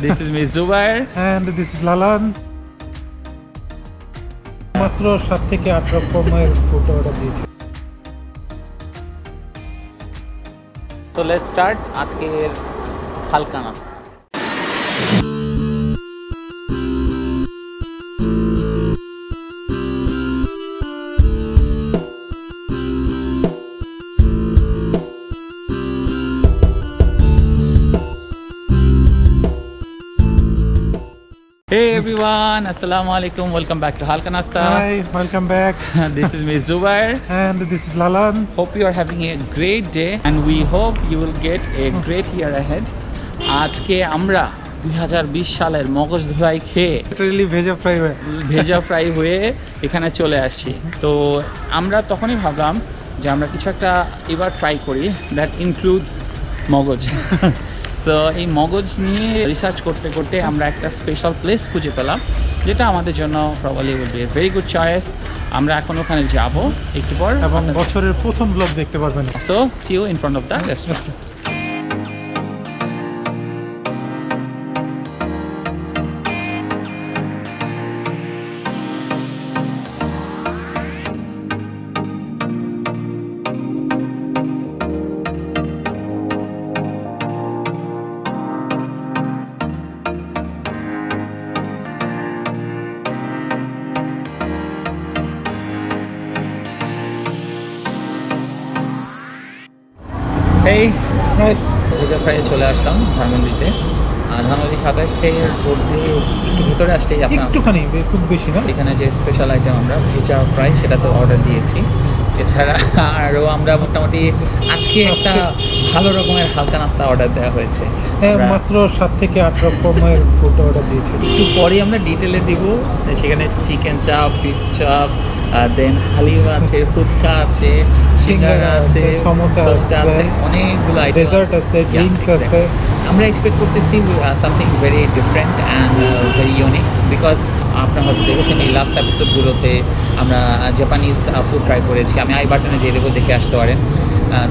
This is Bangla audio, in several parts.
This is me Zubair. And this is Lalan মাত্র সাত থেকে আট রকমের ফুড অর্ডার দিয়েছি। তো লেটস স্টার্ট আজকের হালকা নাস্তা। Assalamu alaikum. Welcome back to Halka Nasta. Hi welcome back this is me Zubair. And this is Lalan Hope you are having a great day and we hope you will get a great year ahead. আজকে আমরা দুই হাজার বিশ সালের মগজ ধোয়াই খেয়ে লিটারেলি ভেজা ফ্রাই হয় ভেজা ফ্রাই হয়ে এখানে চলে আসছি তো আমরা তখনই ভাবলাম যে আমরা কিছু একটা এবার ট্রাই করি দ্যাট ইনক্লুড মগজ সো এই মগজ নিয়ে রিসার্চ করতে করতে আমরা একটা স্পেশাল প্লেস খুঁজে পেলাম যেটা আমাদের জন্য probably will be very good choice আমরা এখন ওখানে যাব একটু পর এবং বছরের প্রথম ব্লগ দেখতে পারবেন। So CO in front of the restaurant ফ্রাইয়ে চলে আসলাম ধানমন্ডিতে। আর ধানমন্ডি সাতাশ থেকে রোড দিয়ে একটু ভিতরে আসলেই আপনার একটুখানি খুব বেশি না? এখানে যে স্পেশাল আইটেম আমরা ভেজা ফ্রাই সেটা তো অর্ডার দিয়েছি। এছাড়া আরও আমরা মোটামুটি আজকে একটা ভালো রকমের হালকা নাস্তা অর্ডার দেওয়া হয়েছে। হ্যাঁ মাত্র সাত থেকে আট রকমের ফুড অর্ডার দিয়েছি। একটু পরে আমরা ডিটেলে দিব সেখানে চিকেন চাপ বিফ চাপ দেন হালিম আছে ফুচকা আছে সিঙ্গারা আছে সমোসা আছে, অনেকগুলো আইটেম ডেজার্ট আছে। ড্রিঙ্কস আছে। আমরা এক্সপেক্ট করতেছি something very different and very unique because আপনারা হয়তো দেখেছেন এই লাস্ট এপিসোডগুলোতে আমরা জাপানিজ ফুড ট্রাই করেছি। আমি আই বাটনে দিয়ে দেবো দেখে আসতে পারেন।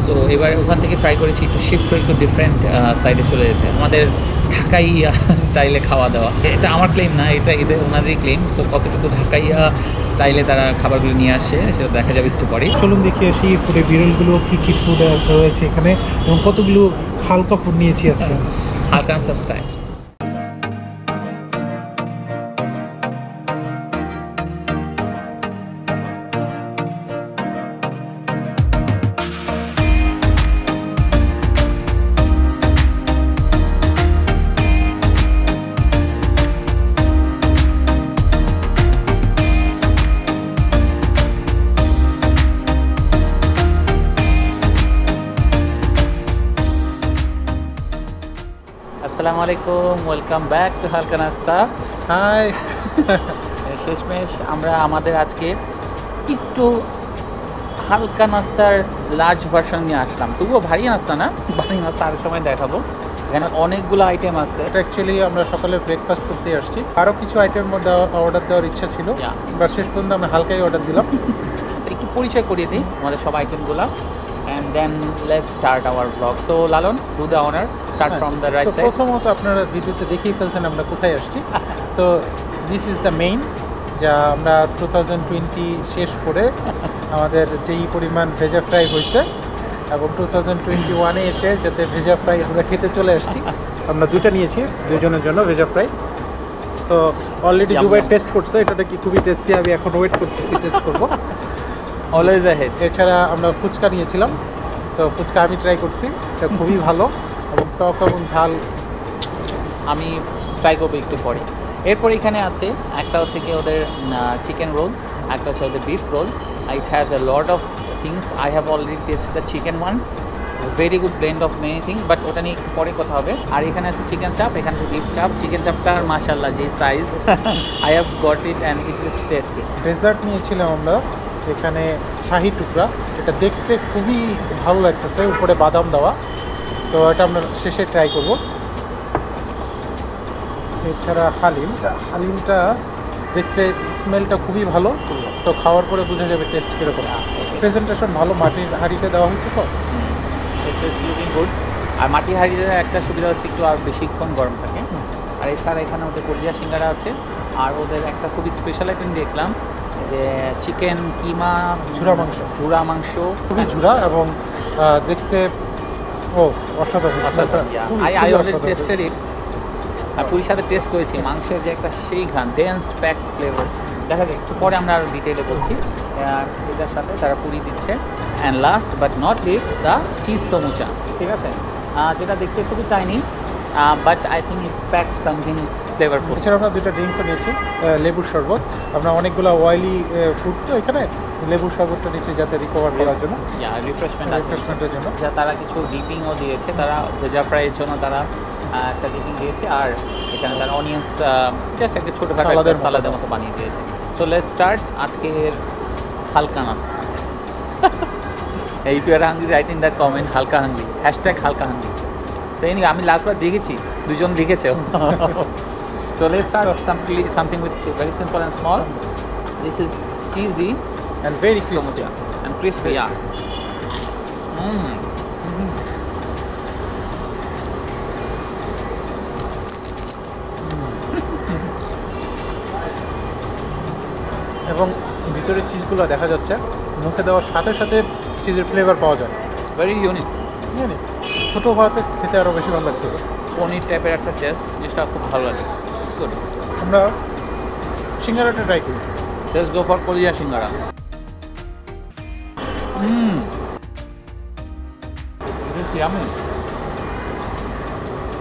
সো এবার ওখান থেকে ট্রাই করেছি একটু শিফট একটু ডিফারেন্ট সাইডে চলে যেতে। আমাদের ঢাকাইয়া স্টাইলে খাওয়া দাওয়া এটা আমার ক্লেম না এটা এদের ওনাদেরই ক্লেম সো কতটুকু ঢাকাইয়া স্টাইলে তারা খাবারগুলো নিয়ে আসে সেটা দেখা যাবে একটু পরে চলুন দেখি আসি ফুডে বিরলগুলো কী কী ফুড রয়েছে এখানে এবং কতগুলো হালকা ফুড নিয়েছি আজকে। হালকা স্টাইল আসসালামু আলাইকুম ওয়েলকাম ব্যাক টু হালকা নাস্তা। হাই শেষমেশ আমরা আমাদের আজকে একটু হালকা নাস্তার লার্জ ভার্সন নিয়ে আসলাম। তবুও ভারী নাস্তা না? ভারী নাস্তা আরেক সময় দেখাবো। এখানে অনেকগুলো আইটেম আছে। এটা অ্যাকচুয়ালি আমরা সকালে ব্রেকফাস্ট করতে আসছি। আরও কিছু আইটেম অর্ডার দেওয়ার ইচ্ছা ছিল. শেষ পর্যন্ত আমরা হালকাই অর্ডার দিলাম। একটু পরিচয় করিয়ে দিই আমাদের সব আইটেমগুলো and then let start our blog so Lalan the honour start from the right So, side প্রথমত আপনারা ভিডিওতে দেখেই ফেলছেন আমরা কোথায় আসছি। So this is the main যা আমরা টু থাউজেন্ড টোয়েন্টি শেষ করে আমাদের যেই পরিমাণ ভেজা ফ্রাই হয়েছে এবং টু থাউজেন্ড টোয়েন্টি ওয়ানে এসে যাতে ভেজা ফ্রাই আমরা খেতে চলে আসছি আমরা দুটো নিয়েছি দুজনের জন্য ভেজা ফ্রাই সো অলরেডি দুবাই টেস্ট করছে এটা কি খুবই টেস্টি আমি এখন ওয়েট করতেছি টেস্ট করব। অলওয়েজ আহেড এছাড়া আমরা ফুচকা নিয়েছিলাম সো ফুচকা আমি ট্রাই করছি এটা খুবই ভালো এবং টক এবং ঝাল। আমি ট্রাই করব একটু পরে। এরপর এখানে আছে একটা হচ্ছে কি ওদের চিকেন রোল একটা হচ্ছে ওদের beef roll it has a lot of things I have already taste the chicken one very good blend of many thing but ওটা নিয়ে পরে কথা হবে। আর এখানে আছে চিকেন চাপ এখানে আছে বিফ চাপ চিকেন চাপটার মাসাল্লাহ যে size I have got it and it is tasty dessert নিয়েছিলাম আমরা। এখানে শাহি টুকরা। এটা দেখতে খুবই ভালো লাগতেছে উপরে বাদাম দেওয়া। তো এটা আমরা শেষে ট্রাই করব। এছাড়া হালিম। হালিমটা দেখতে স্মেলটা খুবই ভালো। তো খাওয়ার পরে বোঝা যাবে টেস্ট কীরকম। প্রেজেন্টেশন ভালো মাটির হাঁড়িতে দেওয়া হয়েছে তো? গুড আর মাটির হাঁড়িতে একটা সুবিধা হচ্ছে একটু আর বেশিক্ষণ গরম থাকে। আর এছাড়া এখানে ওদের কলিজা সিঙ্গারা আছে। আর ওদের একটা খুবই স্পেশাল আইটেম দেখলাম। যে চিকেন কিমা ঝুরা মাংস। ঝুরা মাংস। খুবই ঝুরা এবং দেখতে ও অসাধারণ। খুবই- I I already tested it আর পুরীর সাথে টেস্ট করেছি মাংসের যে একটা সেই ঘ্রাণ ডেন্স প্যাক ফ্লেভার দেখা যায় একটু পরে আমরা আরও ডিটেলে বলছি। এটার সাথে তারা পুরি দিচ্ছে। And last but not least the cheese samosa ঠিক আছে? যেটা দেখতে খুবই tiny but I think it pack something flavourful এছাড়া আমরা দুটো ড্রিঙ্কসও নিয়েছি লেবুর শরবত। আমরা অনেকগুলো অয়েলি ফুড তো এখানে লেবুর শরবতটা নিয়েছি যাতে রিকভার করার জন্য। রিফ্রেশমেন্ট রিফ্রেশমেন্টের জন্য। যা তারা কিছু ডিপিংও দিয়েছে তারা ভেজা ফ্রাইয়ের জন্য তারা একটা ডিপিং দিয়েছে। আর এখানে তারা অনিয়ন্স জাস্ট একটা ছোটোখাটো সালাদের মতো। সালাদের মতো বানিয়ে দিয়েছে। সো লেট স্টার্ট আজকের হালকা নাস্তা। এই two are hungry write in the comment Halka hungry hashtag হালকা হাঙ্গি তো এনি আমি লাস্টবার দেখেছি দুজন লিখেছে তো let start something with very simple and small this is cheesy and very crispy samosa and crispy yeah. Mm. এবং ভিতরে চিজগুলো দেখা যাচ্ছে। মুখে দেওয়ার সাথে সাথে চিজের ফ্লেভার পাওয়া যায়। ভেরি ইউনিক ছোটো ভাতে খেতে আরও বেশি ভালো লাগছে পনির টাইপের একটা টেস্ট জিনিসটা খুব ভালো লাগে। গুড আমরা সিঙ্গারাটা ট্রাই করি। লেটস গো ফর কলিজা সিঙ্গারা। হুম। আমি?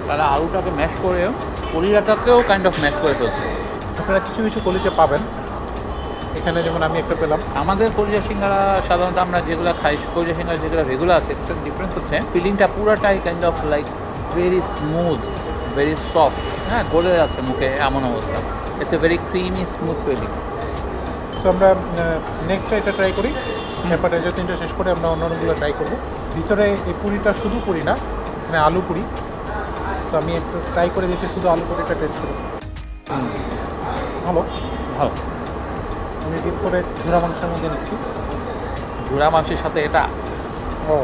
তারা আলুটাকে ম্যাশ করে কলিজাটাকেও কাইন্ড অফ ম্যাশ করে ফেলছে। আপনারা কিছু কিছু কলিজা পাবেন। এখানে যেমন আমি একটা পেলাম। আমাদের কলিজা সিঙ্গারা সাধারণত আমরা যেগুলো খাই কলিজা সিঙ্গারা যেগুলো রেগুলার আছে সেটার ডিফারেন্স হচ্ছে ফিলিংটা পুরাটাই kind of like very smooth very soft হ্যাঁ। গলে যাচ্ছে মুখে এমন অবস্থা। It's a very creamy smooth feeling তো আমরা নেক্সট এটা ট্রাই করি। অ্যাপাটাইজার তিনটা শেষ করে আমরা অন্যান্যগুলো ট্রাই করব। ভিতরে এই পুরিটা শুধু পুরি না এখানে আলু পুরি। তো আমি একটু ট্রাই করে দেখি শুধু আলু পুরিটা টেস্ট করি ভালো? ভালো। আমি ডিপ করে ঝুরা মাংসের মধ্যে নিচ্ছি। ঘোড়া মাংসের সাথে এটা? ও।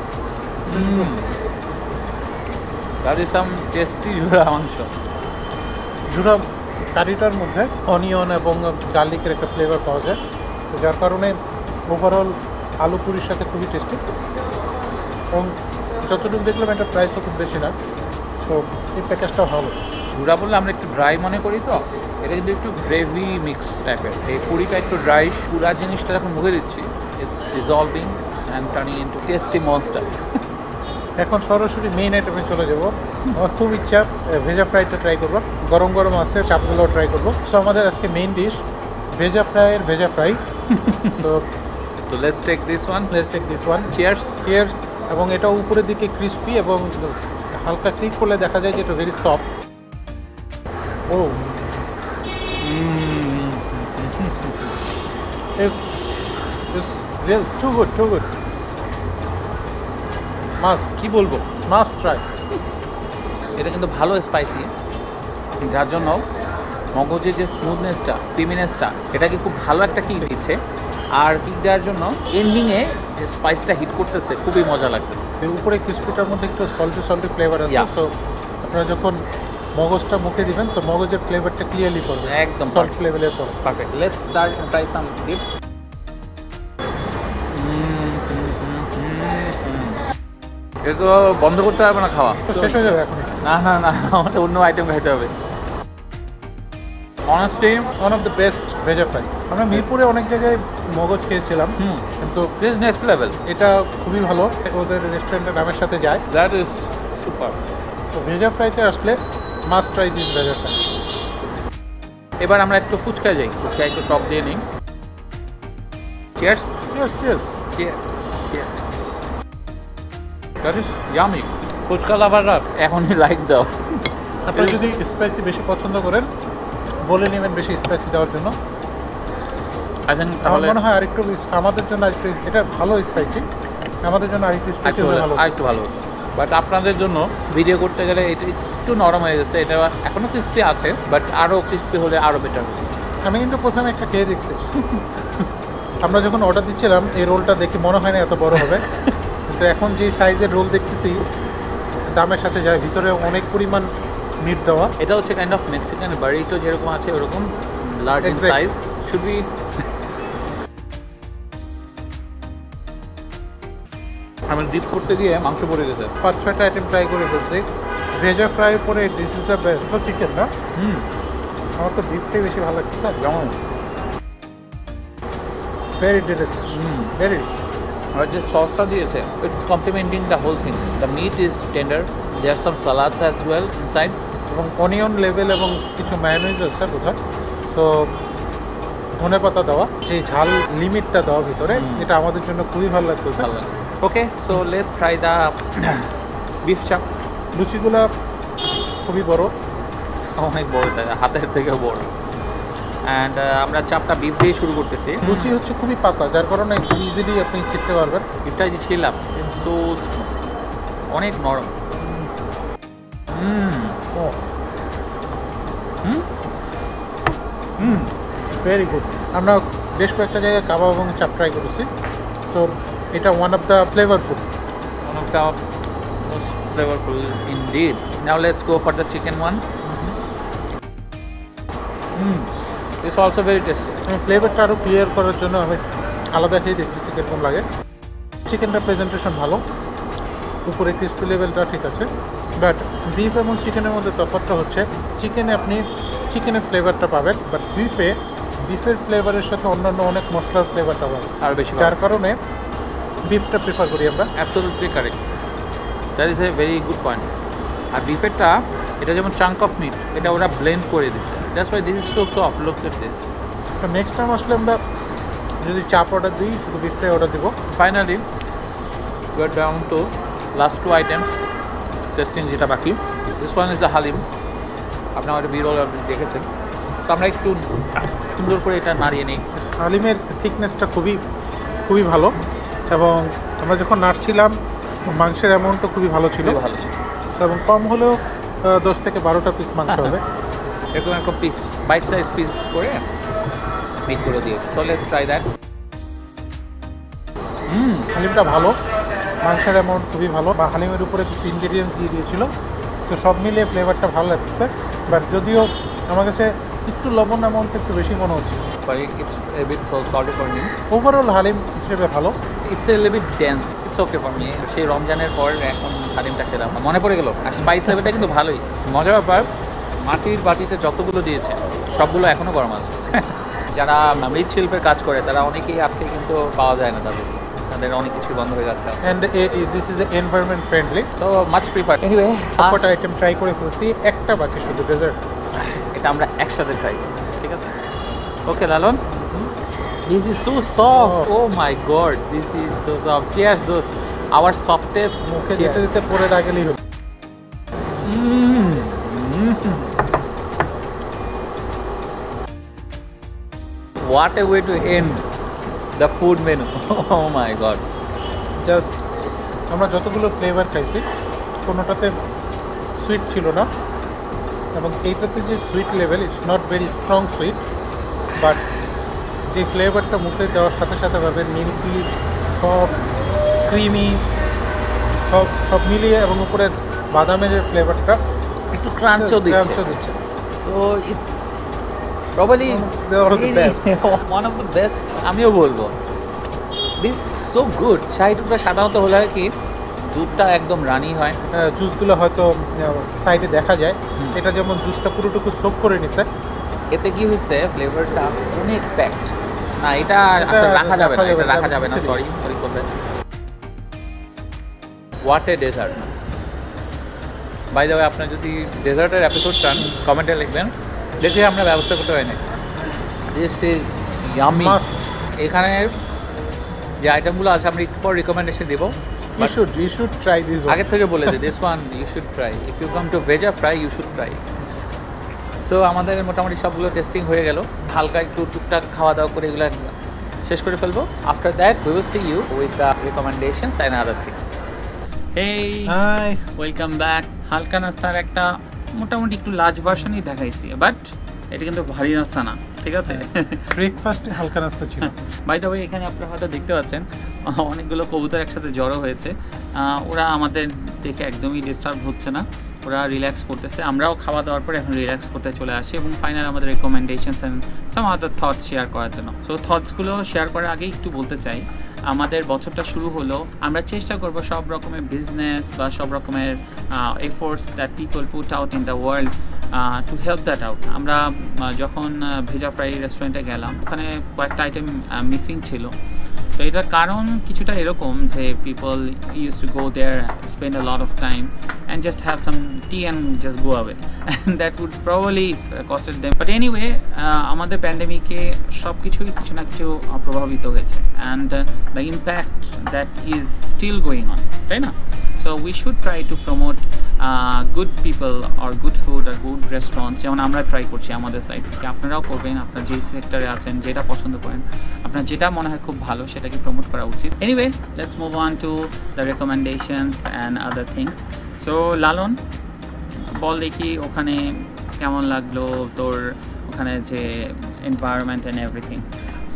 দ্যাট ইজ সাম টেস্টি ঝোড়া মাংস ঝুরা কারিটার মধ্যে অনিয়ন এবং গার্লিকের একটা ফ্লেভার পাওয়া যায়। তো যার কারণে ওভারঅল আলু পুরির সাথে খুবই টেস্টি এবং যতটুকু দেখলাম এটা প্রাইসও খুব বেশি না। তো এই প্যাকেজটাও ভালো। ঝুড়া বললে আমরা একটু ড্রাই মনে করি তো? এটা কিন্তু একটু গ্রেভি মিক্স টাইপের এই পুরিটা একটু ড্রাই পুরা জিনিসটা যখন মুখে দিচ্ছি। It's dissolving and turning into tasty monster এখন সরাসরি মেইন আইটেমে চলে যাব। আমার খুব ইচ্ছা ভেজা ফ্রাইটা ট্রাই করব। গরম গরম আছে চাপগুলোও ট্রাই করব। সো আমাদের আজকে মেইন ডিশ ভেজা ফ্রাইয়ের ভেজা ফ্রাই তো তো let's take this one place take this one cheers cheers এবং এটা উপরের দিকে ক্রিস্পি এবং হালকা ক্লিক করলে দেখা যায় যে এটা ভেরি সফট ও। It's, it's too good good, too Must, কি বলব? Must try. এটা কিন্তু ভালো স্পাইসি যার জন্য মগজের যে স্মুথনেসটা ক্রিমিনেসটা এটাকে খুব ভালো একটা কিক দিচ্ছে। আর কিক দেওয়ার জন্য এন্ডিংয়ে যে স্পাইসটা হিট করতেছে খুবই মজা লাগবে উপরে ক্রিস্পিটার মধ্যে একটু সল্টি সল্টি ফ্লেভার আছে. সো আপনারা যখন মগজটা মুখে দিবেন তো মগজের ফ্লেভারটা ক্লিয়ারলি করবে। একদম সল্ট ফ্লেভারের পর। Perfect let's start try some dip এটা তো বন্ধ করতে পারবে না খাওয়া। শেষ হয়ে যাবে এখন। না না না আমাদের অন্য আইটেম খাইতে হবে। Honestly one of the best Bheja fry আমরা মিরপুরে অনেক জায়গায় মগজ খেয়েছিলাম। কিন্তু দিস নেক্সট লেভেল এটা খুবই ভালো। ওদের রেস্টুরেন্টের নামের সাথে যায়। দ্যাট ইজ সুপার তো ভেজা ফ্রাইতে আসলে must try this Bheja fry এবার আমরা একটু ফুচকা যাই। ফুচকা একটু টপ দিয়ে নিই। Cheers cheers cheers cheers that is yummy fuchka লাভাররা এখনই লাইক দাও। আপনারা যদি স্পাইসি বেশি পছন্দ করেন বলে নেবেন বেশি স্পাইসি দেওয়ার জন্য। আই থিঙ্ক তাহলে মনে হয় আরেকটু আমাদের জন্য আরেকটু এটা ভালো স্পাইসি আমাদের জন্য আরেকটু স্পাইসি ভালো। আরেকটু ভালো। হতো বাট আপনাদের জন্য ভিডিও করতে গেলে এটা একটু নরম হয়ে গেছে এটা এখনও ক্রিস্পি আছে বাট আরও ক্রিস্পি হলে আরও বেটার আমি কিন্তু প্রথমে একটা খেয়ে দেখছি। আমরা যখন অর্ডার দিচ্ছিলাম এই রোলটা দেখে মনে হয় না এত বড় হবে। কিন্তু এখন যে সাইজের রোল দেখতেছি দামের সাথে যায় ভিতরে অনেক পরিমাণ মিট দেওয়া। এটা হচ্ছে কাইন্ড অফ মেক্সিকান বাড়িটো যেরকম আছে ওরকম লার্জ. সাইজ শুড বি আমি ডিপ করতে গিয়ে মাংস পড়ে গেছে। পাঁচ ছয়টা আইটেম ট্রাই করে ফেলছি ভেজা ফ্রাই পরে দিস ইজ দ্য বেস্ট তো চিকেন না? হুম। আমার তো বিফটাই বেশি ভালো লাগছে। যেমন ভেরি ডিলিশিয়াস হুম। ভেরি আর যে সসটা দিয়েছে it's complimenting the whole thing the meat is tender there some salads as well inside এবং অনিয়ন লেভেল এবং কিছু ম্যানোইজ আছে বোধহয়। তো ধনে পাতা দেওয়া যে ঝাল লিমিটটা দেওয়া ভিতরে এটা আমাদের জন্য খুবই ভালো লাগতেছে। ভালো লাগছে। Okay so let's fry the beef chaap লুচিগুলা খুবই বড়। অনেক বড় সাইজ হাতের থেকেও বড়। অ্যান্ড আমরা চাপটা বিফ দিয়ে শুরু করতেছি। লুচি হচ্ছে খুবই পাতা যার কারণে ইজিলি আপনি চিনতে পারবেন। বিফটা যে ছিলাম সো অনেক নরম। হুম। হুম হুম। ভেরি গুড আমরা বেশ কয়েকটা জায়গায় কাবাব এবং চাপ ট্রাই করেছি। তো এটা one of the flavour food of of most most flavorful indeed. Now let's go for the chicken one. Mm. It's also very tasty. আমি ফ্লেভারটা আরও ক্লিয়ার করার জন্য আমি আলাদা খেয়ে দেখতেছি কীরকম লাগে। চিকেনটা প্রেজেন্টেশন ভালো। উপরে ক্রিস্পি লেভেলটা ঠিক আছে। বাট বিফ এবং চিকেনের মধ্যে তফাৎটা হচ্ছে চিকেনে আপনি চিকেনের ফ্লেভারটা পাবেন বাট বিফে বিফের ফ্লেভারের সাথে অন্যান্য অনেক মশলার ফ্লেভারটা পাবেন। আর বেশি যার কারণে বিফটা প্রিফার করি আমরা। Absolutely correct that is a very good point আর বিফেরটা এটা যেমন চাঙ্ক অফ মিট এটা ওরা ব্লেন্ড করে দিচ্ছে। That's why this is so soft look at this তো নেক্সট টাইম আসলে আমরা যদি চাপ অর্ডার দিই শুধু বিফটাই অর্ডার দিব। Finally we are down to last two items. Tasting যেটা বাকি। This one is the haleem আপনার হয়তো বিরল আপনি দেখেছেন। তো আমরা একটু সুন্দর করে এটা নাড়িয়ে নিই। হালিমের থিকনেসটা খুবই খুবই ভালো। এবং আমরা যখন নাড়ছিলাম মাংসের অ্যামাউন্টও খুবই ভালো ছিল। ভালো ছিল। So, এবং কম হলেও দশ থেকে বারোটা পিস মাংস হবে। এরকম একটা পিস বাইট সাইজ পিস করে করে দিয়েছি তো লেটস ট্রাই দ্যাট হুম হালিমটা ভালো। মাংসের অ্যামাউন্ট খুবই ভালো। বা হালিমের উপরে কিছু ইনগ্রিডিয়েন্টস দিয়ে দিয়েছিল। তো সব মিলিয়ে ফ্লেভারটা ভালো লাগছে বাট যদিও আমার কাছে একটু লবণ অ্যামাউন্ট একটু বেশি মনে হচ্ছে। ওভারঅল হালিম হিসেবে ভালো। It's a little bit dense it's okay for me সেই রমজানের পর এখন হালিমটা খেলাম। মনে পড়ে গেল। আর স্পাইস লেভেলটা কিন্তু ভালোই। মজার ব্যাপার মাটির বাটিতে যতগুলো দিয়েছে সবগুলো এখনও গরম আছে। যারা মৃৎশিল্পের কাজ করে তারা অনেকেই আজকে কিন্তু পাওয়া যায় না তাদের। তাদের অনেক কিছু বন্ধ হয়ে যাচ্ছে। And this is environment friendly তো মাছ প্রিফার এনিওয়ে আইটেম ট্রাই করে ফেলছি একটা বাকি শুধু ডেজার্ট এটা আমরা একসাথে ট্রাই করি ঠিক আছে? Okay Lalon? This is so soft oh my god this is so soft cheers দোস্ত। আওয়ার সফটেস্ট মুখে দিতে যেতে পরে না গেলেই What a way to end the food menu. Oh my god. Just আমরা যতগুলো ফ্লেভার খাইছি কোনোটাতে সুইট ছিল না এবং এইটাতে যে sweet level it's not very strong sweet but যে ফ্লেভারটা মুখে দেওয়ার সাথে সাথে পাবেন মিল্কি সফট ক্রিমি সব সব মিলিয়ে এবং উপরে বাদামের যে ফ্লেভারটা একটু ক্রাঞ্চও দিচ্ছে so it's probably One of the best. One of the best আমিও বলব। দিস সো গুড শাহি টুকরা সাধারণত হলে হয় কি দুধটা একদম রানি হয়। জুসগুলো হয়তো সাইডে দেখা যায়। এটা যেমন জুসটা পুরোটুকু সোপ করে নিছে। এতে কি হয়েছে ফ্লেভারটা অনেক প্যাকড না এটা রাখা যাবে না রাখা যাবে এটা না, রাখা যাবে না বুঝতে সরি সরি করবে। What a dessert by the আপনার যদি ডেজার্টের এপিসোড চান কমেন্টে লিখবেন। দেখে আমরা ব্যবস্থা করতে পারি না দিস ইজ ইয়ামি এখানে যে আইটেমগুলো আছে আমরা একটু পর রিকমেন্ডেশন দেবো। You should you should try this আগে থেকে বলে দিই this one you should try if you come to Bheja fry you should try so আমাদের মোটামুটি সবগুলো টেস্টিং হয়ে গেল। হালকা একটু টুকটাক খাওয়া দাওয়া করে এগুলো শেষ করে ফেলব। After that we will see you with the recommendations and other things hi welcome back হালকা নাস্তার একটা মোটামুটি একটু লার্জ ভার্সনই দেখাইছি বাট এটা কিন্তু ভারী নাস্তা না ঠিক আছে? ব্রেকফাস্টে হালকা নাস্তা ছিল। বাই দ্য ওয়ে এখানে আপনারা হয়তো দেখতে পাচ্ছেন অনেকগুলো কবুতর একসাথে জড়ো হয়েছে। ওরা আমাদের দেখে একদমই ডিস্টার্ব হচ্ছে না। ওরা রিল্যাক্স করতেছে। আমরাও খাওয়া দাওয়ার পরে এখন রিল্যাক্স করতে চলে আসি এবং ফাইনাল আমাদের recommendations and some other thoughts share করার জন্য। সো থটসগুলো শেয়ার করার আগে একটু বলতে চাই। আমাদের বছরটা শুরু হলো। আমরা চেষ্টা করব সব রকমের বিজনেস বা সব রকমের efforts that people put out in the world to help that out আমরা যখন ভেজা ফ্রাই রেস্টুরেন্টে গেলাম, ওখানে কয়েকটা আইটেম মিসিং ছিল। তো এটার কারণ কিছুটা এরকম যে people use to go there spend a lot of time and just have some tea and just go away and that would probably costed them but anyway আমাদের প্যান্ডেমিকে সব কিছুই কিছু না কিছু প্রভাবিত হয়েছে। And the impact that is still going on তাই না? So we should try to promote good people or good food R good restaurants যেমন আমরা ট্রাই করছি আমাদের সাইড থেকে। আপনারাও করবেন, আপনার যে সেক্টরে আছেন, যেটা পছন্দ করেন, আপনার যেটা মনে হয় খুব ভালো সেটাকে প্রমোট করা উচিত। Anyway let's move on to the recommendations and other things so Lalon, বল দেখি ওখানে কেমন লাগল তোর, ওখানে যে এনভায়রনমেন্ট অ্যান্ড এভরিথিং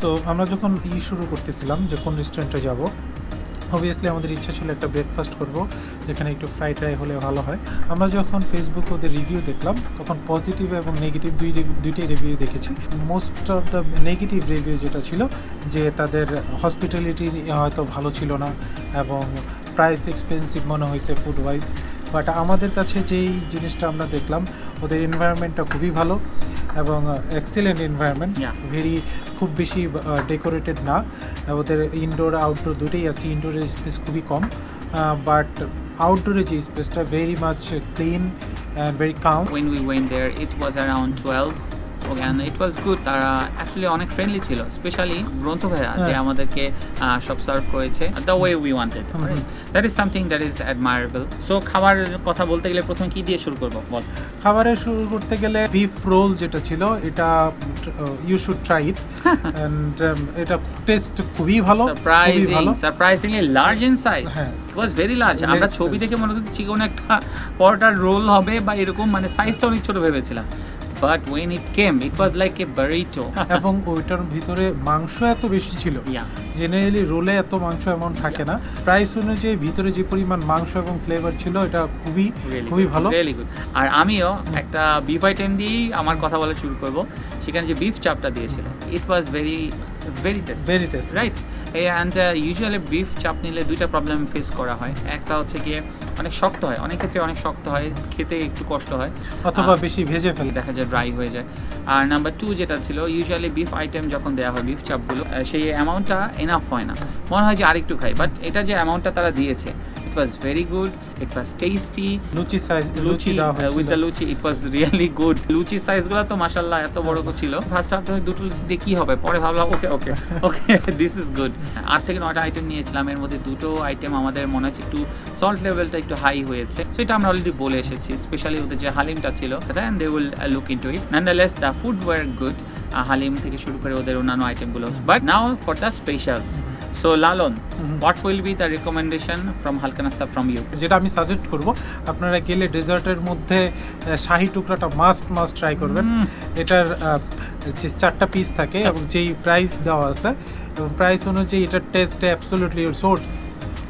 সো আমরা যখন ই শুরু করতেছিলাম যে কোন রেস্টুরেন্টে যাব অবভিয়াসলি আমাদের ইচ্ছা ছিল একটা ব্রেকফাস্ট করব, যেখানে একটু ফ্রাইড রাই হলে ভালো হয়। আমরা যখন ফেসবুক ওদের রিভিউ দেখলাম, তখন পজিটিভ এবং নেগেটিভ দুই দুইটাই রিভিউ দেখেছি। Most of the negative review যেটা ছিল, যে তাদের হসপিটালিটি হয়তো ভালো ছিল না, এবং প্রাইস এক্সপেন্সিভ মনে হয়েছে ফুড ওয়াইজ বাট আমাদের কাছে যেই জিনিসটা আমরা দেখলাম ওদের এনভায়রনমেন্টটা খুবই ভালো এবং এক্সিলেন্ট এনভায়রনমেন্ট. ভেরি খুব বেশি ডেকোরেটেড না। ওদের ইনডোর আউটডোর দুটোই আছে। ইনডোরের স্পেস খুবই কম। বাট আউটডোরের যে স্পেসটা very much clean and very calm when we went there it was around 12 And it was good. তারা অ্যাকচুয়ালি অনেক ফ্রেন্ডলি ছিল স্পেশালি গ্রন্থ ভাইয়া যে হ্যাঁ। আমাদেরকে সব সার্ভ করেছে the way we wanted. That is something that is admirable so খাবার কথা বলতে গেলে প্রথমে কি দিয়ে শুরু করব? বল। খাবারের শুরু করতে গেলে বিফ রোল যেটা ছিল এটা you should try it and এটা টেস্ট খুবই ভালো surprising surprisingly large in size. It was very large আমরা ছবি. দেখে মনে করছি চিকন একটা পরোটার রোল হবে বা এরকম মানে সাইজটা অনেক ছোট ভেবেছিলাম। But when it came it was like a burrito এবং ওইটার ভিতরে মাংস এত বেশি ছিল। জেনারেলি রোলে এত মাংস এমন থাকে না। প্রাইস অনুযায়ী ভিতরে যে পরিমাণ মাংস এবং ফ্লেভার ছিল এটা খুবই খুবই ভালো। রিয়েলি গুড আর আমিও একটা বিফ আইটেম দিয়েই আমার কথা বলা শুরু করব। সেখানে যে বিফ চাপটা দিয়েছিল it was very very taste very taste right and usually beef chaap নিলে দুইটা প্রবলেম ফেস করা হয়। একটা হচ্ছে গিয়ে অনেক শক্ত হয়। অনেক ক্ষেত্রে অনেক শক্ত হয় খেতে একটু কষ্ট হয়। অথবা বেশি ভেজে ফেলে। দেখা যায় ড্রাই হয়ে যায়। আর নাম্বার টু যেটা ছিল ইউজুয়ালি বিফ আইটেম যখন দেওয়া হয় বিফ চাপগুলো সেই অ্যামাউন্টটা এনাফ হয় না। মনে হয় যে আরেকটু খাই বাট এটা যে অ্যামাউন্টটা তারা দিয়েছে it was very good it was tasty luchi size luchi luchi দেওয়া উইথ হয়েছিল the luchi it was really good luchi তো মাশাল্লাহ এত বড় ছিল। ফার্স্ট হাফ দুটো লুচি দিয়ে কি হবে? পরে ভাবলাম okay okay okay this is good আট থেকে নয়টা আইটেম নিয়েছিলাম এর মধ্যে দুটো আইটেম আমাদের মনে হচ্ছে একটু সল্ট লেভেলটা একটু হাই হয়েছে। সো এটা আমরা অলরেডি বলে এসেছি স্পেশালি ওদের যে হালিমটা ছিল। Then they will look into it নান্দালেস the food were good haleem থেকে শুরু করে ওদের অন্যান্য আইটেমগুলো but now for the specials so Lalon. What will be the recommendation from হালকানাস্তা from you যেটা আমি সাজেস্ট করব আপনারা গেলে ডেজার্টের মধ্যে শাহি টুকরাটা মাস্ট মাস্ট ট্রাই করবেন। এটার যে চারটা পিস থাকে এবং যেই প্রাইস দেওয়া আছে এবং প্রাইস অনুযায়ী এটার টেস্ট ইউর সোর্স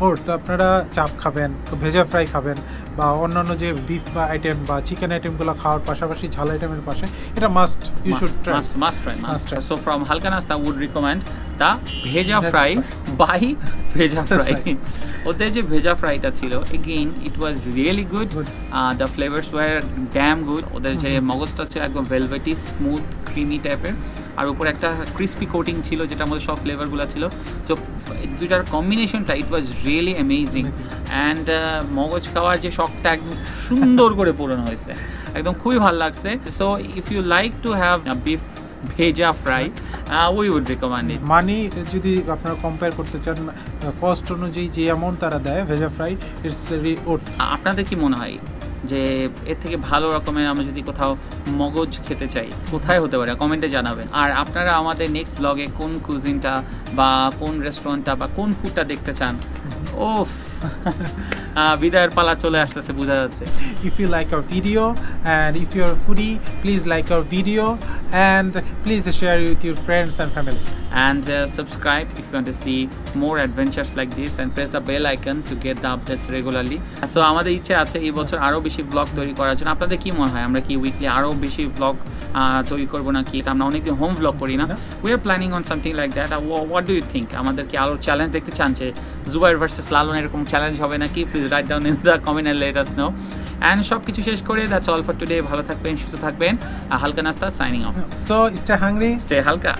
ওর তো আপনারা চাপ খাবেন তো ভেজা ফ্রাই খাবেন বা অন্যান্য যে বিফ বা আইটেম বা চিকেন আইটেমগুলো খাওয়ার পাশাপাশি ঝাল আইটেমের পাশে এটা must you should try try. try. So from Halka Nasta would recommend the Bheja Bheja fry by Bheja fry. Fry. ওদের যে ভেজা ফ্রাইটা ছিল again it was really good. The flavours were damn good ওদের যে মগজটা ছিল একদম ভেলভেটি স্মুথ ক্রিমি টাইপের আর উপরে একটা ক্রিস্পি কোটিং ছিল যেটা মধ্যে সব ফ্লেভারগুলো ছিল। সো দুইটার কম্বিনেশনটা it was really amazing and মগজ খাওয়ার যে শখটা একদম সুন্দর করে পূরণ হয়েছে। একদম খুবই ভালো লাগছে। So if you like to have beef Bheja fry we would recommend it money যদি আপনারা কম্পেয়ার করতে চান কস্ট অনুযায়ী যে অ্যামাউন্ট তারা দেয় ভেজা ফ্রাই ইটস আপনাদের কি মনে হয়? যে এর থেকে ভালো রকমের আমরা যদি কোথাও মগজ খেতে চাই কোথায় হতে পারে? কমেন্টে জানাবেন। আর আপনারা আমাদের নেক্সট ব্লগে কোন কুজিনটা বা কোন রেস্টুরেন্টটা বা কোন ফুডটা দেখতে চান? আহ, বিদায়ের পালা চলে আসতেছে বোঝা যাচ্ছে। If you like our video and if you are foodie please like our video and please share with your friends and family and subscribe if you to see more adventures like this and press the bell icon to get the updates regularly so আমাদের ইচ্ছে আছে এই বছর আরও বেশি ব্লগ তৈরি করার জন্য। আপনাদের কী মনে হয়? আমরা কি উইকলি আরও বেশি ব্লগ তৈরি করব না কি এটা আমরা অনেকদিন হোম ব্লগ করি না। We are planning on something like that what do you think আমাদেরকে আরও চ্যালেঞ্জ দেখতে চান যে জুবাইড ভার্সেস লালন এরকম চ্যালেঞ্জ হবে নাকি? কি please write down in the comment and let us know and সব কিছু শেষ করে দ্যাটস অল ফর টুডে ভালো থাকবেন সুস্থ থাকবেন Halka Nasta signing off so stay hungry. Stay Halka.